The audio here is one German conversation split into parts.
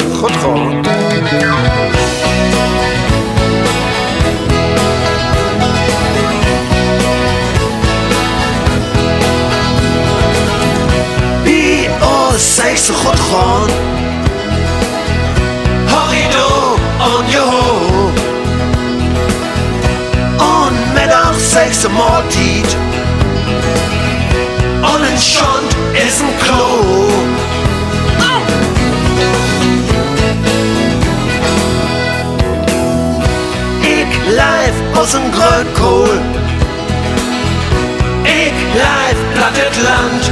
خودخواه seks och skötskön Har ido on joho On middag, sex och måltid On Grönkohl. Ik live plattet Land.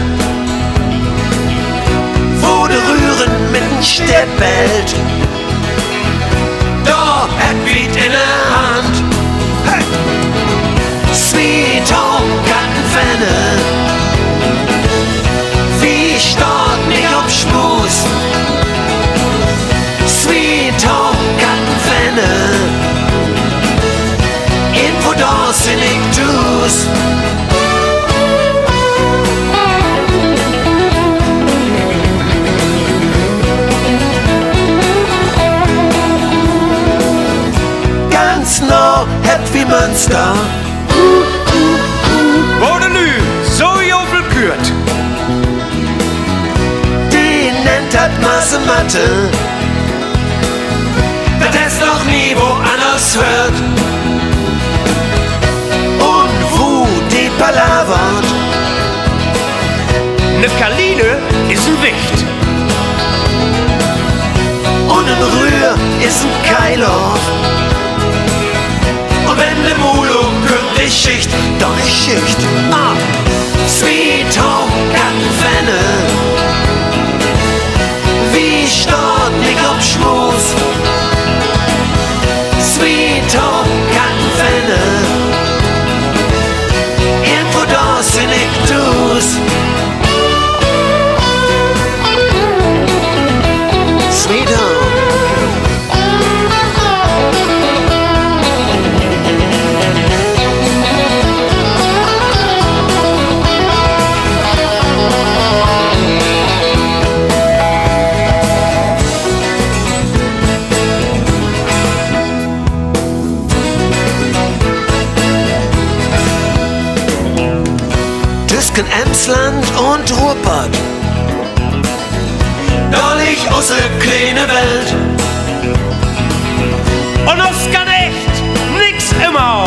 Wo de Rühren mitten steppelt. Dus. Ganz nah, Happy Münster. Wurde nu, so jubel kürt. Die nennt das Masse Mathe. Das ist noch nie woanders hört. Palavert, Ne Kaline ist ein Wicht. und ein Rühr ist ein Keiler. Und wenn der Mulo die Schicht, dann ist Schicht. Tüsken, Emsland und Ruhrpott. Da liegt unsere kleine Welt. Und uns kann echt nix immer.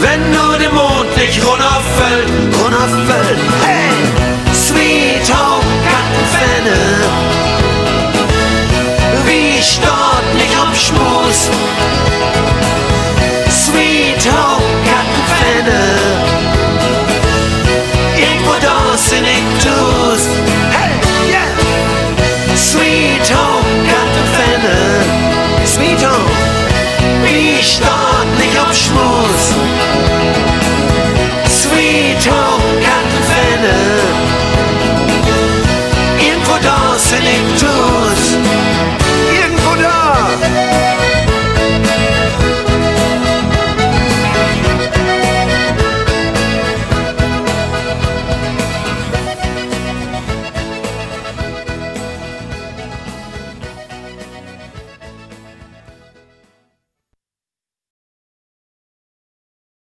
Wenn nur der Mond nicht runterfällt, runterfällt.